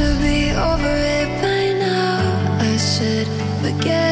should be over it by now. I should forget.